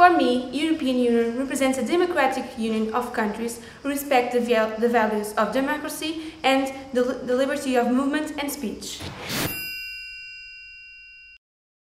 For me, European Union represents a democratic union of countries who respect the, values of democracy and the, the liberty of movement and speech.